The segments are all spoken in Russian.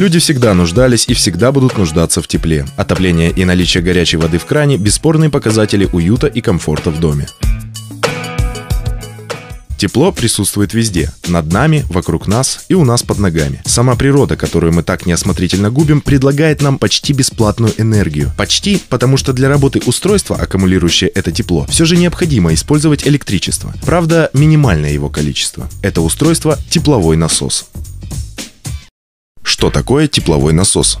Люди всегда нуждались и всегда будут нуждаться в тепле. Отопление и наличие горячей воды в кране – бесспорные показатели уюта и комфорта в доме. Тепло присутствует везде. Над нами, вокруг нас и у нас под ногами. Сама природа, которую мы так неосмотрительно губим, предлагает нам почти бесплатную энергию. Почти, потому что для работы устройства, аккумулирующее это тепло, все же необходимо использовать электричество. Правда, минимальное его количество. Это устройство – тепловой насос. Что такое тепловой насос?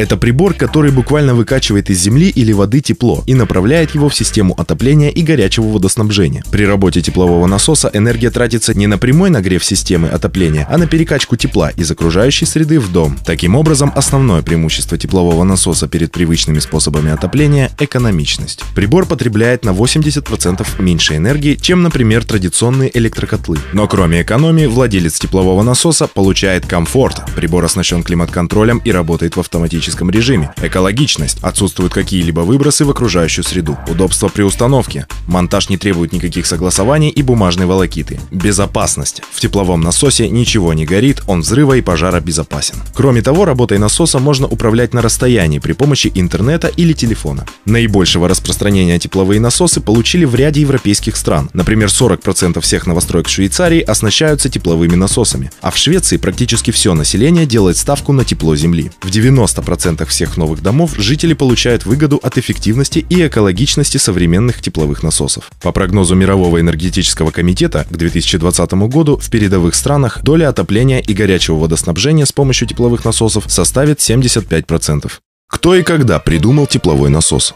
Это прибор, который буквально выкачивает из земли или воды тепло и направляет его в систему отопления и горячего водоснабжения. При работе теплового насоса энергия тратится не на прямой нагрев системы отопления, а на перекачку тепла из окружающей среды в дом. Таким образом, основное преимущество теплового насоса перед привычными способами отопления – экономичность. Прибор потребляет на 80% меньше энергии, чем, например, традиционные электрокотлы. Но кроме экономии, владелец теплового насоса получает комфорт. Прибор оснащен климат-контролем и работает в автоматическом автоматическом режиме. Экологичность. Отсутствуют какие-либо выбросы в окружающую среду. Удобство при установке. Монтаж не требует никаких согласований и бумажной волокиты. Безопасность. В тепловом насосе ничего не горит, он взрыва и пожара безопасен. Кроме того, работой насоса можно управлять на расстоянии при помощи интернета или телефона. Наибольшего распространения тепловые насосы получили в ряде европейских стран. Например, 40% всех новостроек в Швейцарии оснащаются тепловыми насосами, а в Швеции практически все население делает ставку на тепло земли. В 90% 90% всех новых домов жители получают выгоду от эффективности и экологичности современных тепловых насосов. По прогнозу Мирового энергетического комитета к 2020 году в передовых странах доля отопления и горячего водоснабжения с помощью тепловых насосов составит 75%. Кто и когда придумал тепловой насос?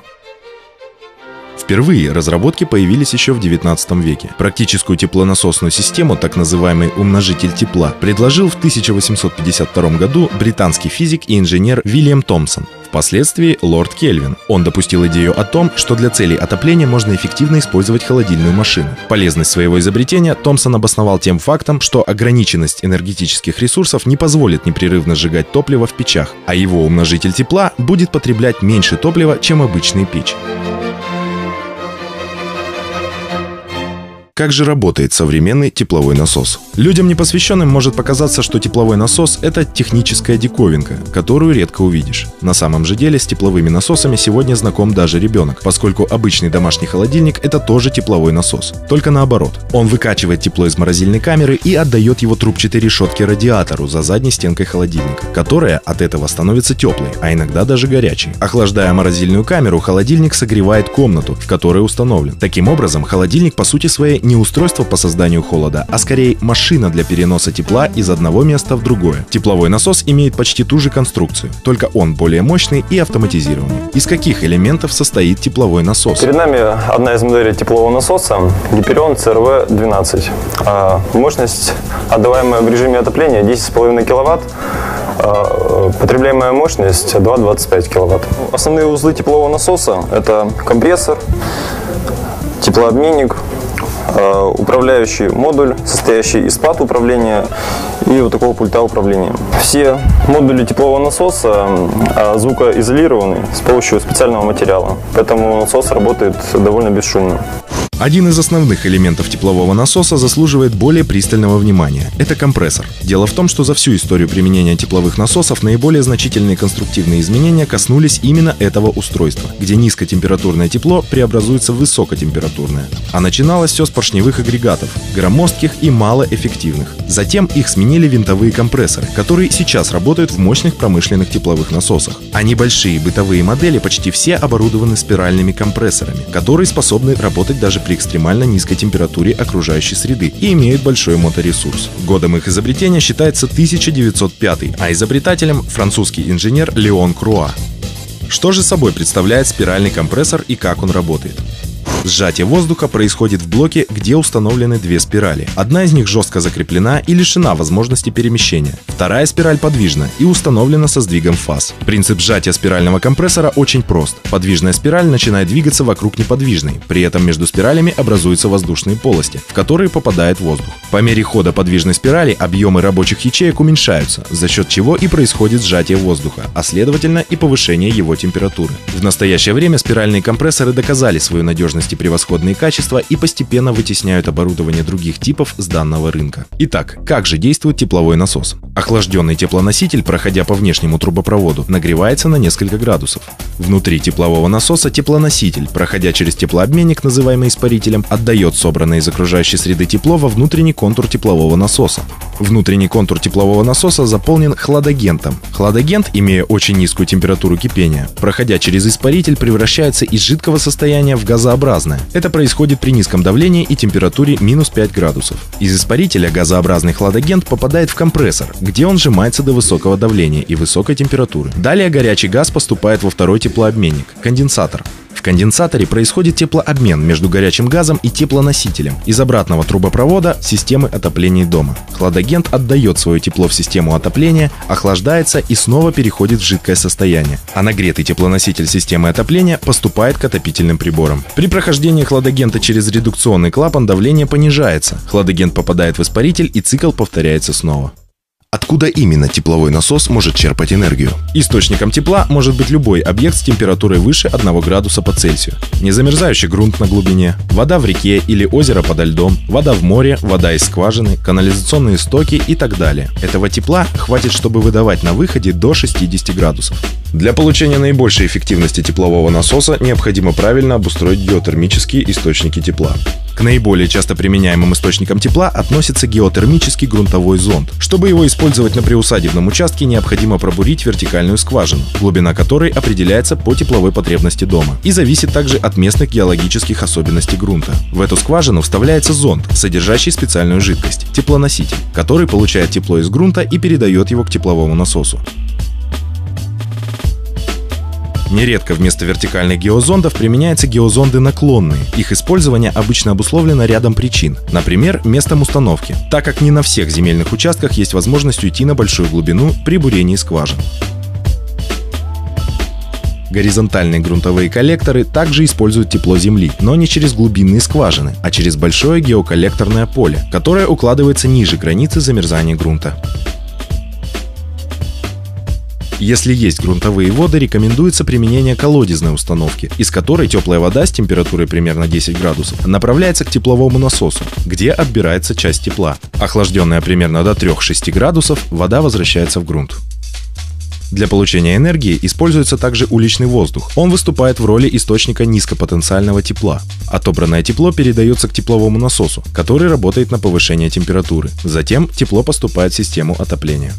Впервые разработки появились еще в 19 веке. Практическую теплонасосную систему, так называемый умножитель тепла, предложил в 1852 году британский физик и инженер Вильям Томпсон. Впоследствии лорд Кельвин. Он допустил идею о том, что для целей отопления можно эффективно использовать холодильную машину. Полезность своего изобретения Томпсон обосновал тем фактом, что ограниченность энергетических ресурсов не позволит непрерывно сжигать топливо в печах, а его умножитель тепла будет потреблять меньше топлива, чем обычный печь. Как же работает современный тепловой насос? Людям непосвященным может показаться, что тепловой насос – это техническая диковинка, которую редко увидишь. На самом же деле с тепловыми насосами сегодня знаком даже ребенок, поскольку обычный домашний холодильник – это тоже тепловой насос. Только наоборот. Он выкачивает тепло из морозильной камеры и отдает его трубчатой решетке радиатору за задней стенкой холодильника, которая от этого становится теплой, а иногда даже горячей. Охлаждая морозильную камеру, холодильник согревает комнату, в которой установлен. Таким образом, холодильник по сути своей не устройство по созданию холода, а скорее машина для переноса тепла из одного места в другое. Тепловой насос имеет почти ту же конструкцию, только он более мощный и автоматизированный. Из каких элементов состоит тепловой насос? Перед нами одна из моделей теплового насоса Гиперион CRV-12. А, мощность, отдаваемая в режиме отопления 10,5 кВт, а, потребляемая мощность 2,25 кВт. Основные узлы теплового насоса – это компрессор, теплообменник, управляющий модуль, состоящий из пад управления и вот такого пульта управления. Все модули теплового насоса э, звукоизолированы с помощью специального материала, поэтому насос работает довольно бесшумно. Один из основных элементов теплового насоса заслуживает более пристального внимания. Это компрессор. Дело в том, что за всю историю применения тепловых насосов наиболее значительные конструктивные изменения коснулись именно этого устройства, где низкотемпературное тепло преобразуется в высокотемпературное. А начиналось все с поршневых агрегатов, громоздких и малоэффективных. Затем их сменили винтовые компрессоры, которые сейчас работают в мощных промышленных тепловых насосах. А небольшие бытовые модели почти все оборудованы спиральными компрессорами, которые способны работать даже при экстремально низкой температуре окружающей среды и имеют большой моторесурс. Годом их изобретения считается 1905, а изобретателем французский инженер Леон Круа. Что же собой представляет спиральный компрессор и как он работает? Сжатие воздуха происходит в блоке, где установлены две спирали. Одна из них жестко закреплена и лишена возможности перемещения. Вторая спираль подвижна и установлена со сдвигом фаз. Принцип сжатия спирального компрессора очень прост. Подвижная спираль начинает двигаться вокруг неподвижной. При этом между спиралями образуются воздушные полости, в которые попадает воздух. По мере хода подвижной спирали объемы рабочих ячеек уменьшаются, за счет чего и происходит сжатие воздуха, а следовательно и повышение его температуры. В настоящее время спиральные компрессоры доказали свою надежность эти превосходные качества и постепенно вытесняют оборудование других типов с данного рынка. Итак, как же действует тепловой насос? Охлажденный теплоноситель, проходя по внешнему трубопроводу, нагревается на несколько градусов. Внутри теплового насоса теплоноситель, проходя через теплообменник, называемый испарителем, отдает собранное из окружающей среды тепло во внутренний контур теплового насоса. Внутренний контур теплового насоса заполнен хладагентом. Хладагент, имея очень низкую температуру кипения, проходя через испаритель, превращается из жидкого состояния в газообразное. Это происходит при низком давлении и температуре минус 5 градусов. Из испарителя газообразный хладагент попадает в компрессор, где он сжимается до высокого давления и высокой температуры. Далее горячий газ поступает во второй теплообменник – конденсатор конденсаторе происходит теплообмен между горячим газом и теплоносителем из обратного трубопровода системы отопления дома. Хладагент отдает свое тепло в систему отопления, охлаждается и снова переходит в жидкое состояние, а нагретый теплоноситель системы отопления поступает к отопительным приборам. При прохождении хладагента через редукционный клапан давление понижается, хладагент попадает в испаритель и цикл повторяется снова. Откуда именно тепловой насос может черпать энергию? Источником тепла может быть любой объект с температурой выше 1 градуса по Цельсию. Незамерзающий грунт на глубине, вода в реке или озеро подо льдом, вода в море, вода из скважины, канализационные стоки и так далее. Этого тепла хватит, чтобы выдавать на выходе до 60 градусов. Для получения наибольшей эффективности теплового насоса необходимо правильно обустроить геотермические источники тепла. К наиболее часто применяемым источникам тепла относится геотермический грунтовой зонд. Чтобы его использовать на приусадебном участке, необходимо пробурить вертикальную скважину, глубина которой определяется по тепловой потребности дома и зависит также от местных геологических особенностей грунта. В эту скважину вставляется зонд, содержащий специальную жидкость – теплоноситель, который получает тепло из грунта и передает его к тепловому насосу. Нередко вместо вертикальных геозондов применяются геозонды наклонные. Их использование обычно обусловлено рядом причин. Например, местом установки, так как не на всех земельных участках есть возможность уйти на большую глубину при бурении скважин. Горизонтальные грунтовые коллекторы также используют тепло Земли, но не через глубинные скважины, а через большое геоколлекторное поле, которое укладывается ниже границы замерзания грунта. Если есть грунтовые воды, рекомендуется применение колодезной установки, из которой теплая вода с температурой примерно 10 градусов направляется к тепловому насосу, где отбирается часть тепла. Охлажденная примерно до 3-6 градусов, вода возвращается в грунт. Для получения энергии используется также уличный воздух. Он выступает в роли источника низкопотенциального тепла. Отобранное тепло передается к тепловому насосу, который работает на повышение температуры. Затем тепло поступает в систему отопления.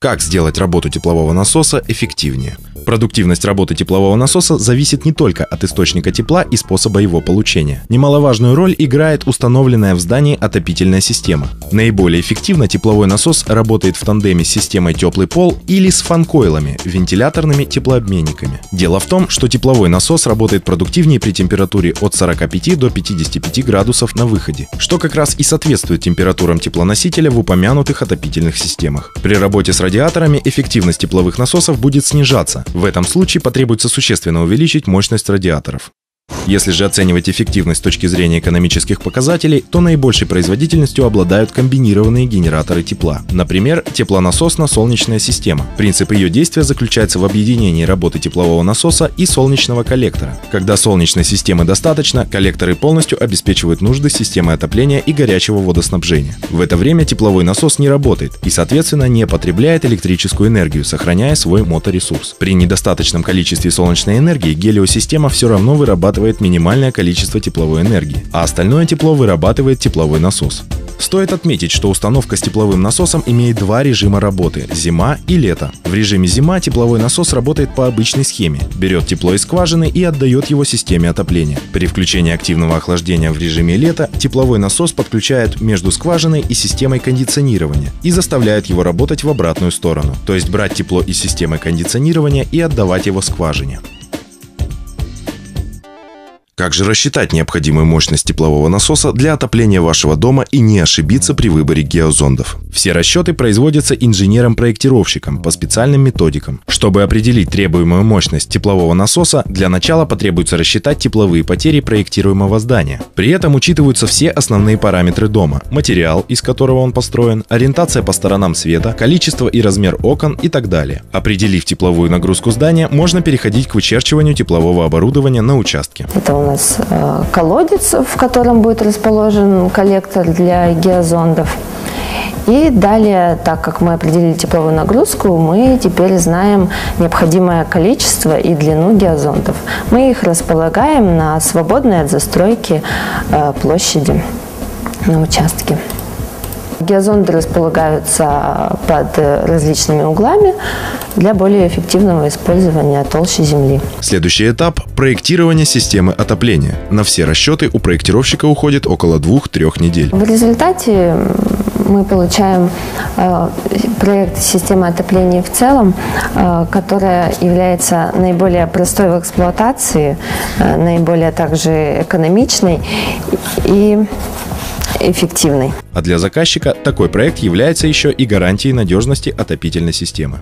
Как сделать работу теплового насоса эффективнее? Продуктивность работы теплового насоса зависит не только от источника тепла и способа его получения. Немаловажную роль играет установленная в здании отопительная система. Наиболее эффективно тепловой насос работает в тандеме с системой теплый пол или с фанкойлами, вентиляторными теплообменниками. Дело в том, что тепловой насос работает продуктивнее при температуре от 45 до 55 градусов на выходе, что как раз и соответствует температурам теплоносителя в упомянутых отопительных системах. При работе с радиаторами эффективность тепловых насосов будет снижаться, в этом случае потребуется существенно увеличить мощность радиаторов. Если же оценивать эффективность с точки зрения экономических показателей, то наибольшей производительностью обладают комбинированные генераторы тепла. Например, теплонасосно-солнечная система. Принцип ее действия заключается в объединении работы теплового насоса и солнечного коллектора. Когда солнечной системы достаточно, коллекторы полностью обеспечивают нужды системы отопления и горячего водоснабжения. В это время тепловой насос не работает и, соответственно, не потребляет электрическую энергию, сохраняя свой моторесурс. При недостаточном количестве солнечной энергии гелиосистема все равно вырабатывает вырабатывает минимальное количество тепловой энергии, а остальное тепло вырабатывает тепловой насос. Стоит отметить, что установка с тепловым насосом имеет два режима работы – зима и лето. В режиме зима тепловой насос работает по обычной схеме, берет тепло из скважины и отдает его системе отопления. При включении активного охлаждения в режиме лета тепловой насос подключает между скважиной и системой кондиционирования и заставляет его работать в обратную сторону, то есть брать тепло из системы кондиционирования и отдавать его скважине. Как же рассчитать необходимую мощность теплового насоса для отопления вашего дома и не ошибиться при выборе геозондов? Все расчеты производятся инженером-проектировщиком по специальным методикам. Чтобы определить требуемую мощность теплового насоса, для начала потребуется рассчитать тепловые потери проектируемого здания. При этом учитываются все основные параметры дома – материал, из которого он построен, ориентация по сторонам света, количество и размер окон и так далее. Определив тепловую нагрузку здания, можно переходить к вычерчиванию теплового оборудования на участке. Это нас э, колодец, в котором будет расположен коллектор для геозондов. И далее, так как мы определили тепловую нагрузку, мы теперь знаем необходимое количество и длину геозондов. Мы их располагаем на свободной от застройки э, площади на участке. Геозонды располагаются под различными углами для более эффективного использования толщи земли. Следующий этап – проектирование системы отопления. На все расчеты у проектировщика уходит около двух-трех недель. В результате мы получаем э, проект системы отопления в целом, э, которая является наиболее простой в эксплуатации, э, наиболее также экономичной и эффективной. А для заказчика такой проект является еще и гарантией надежности отопительной системы.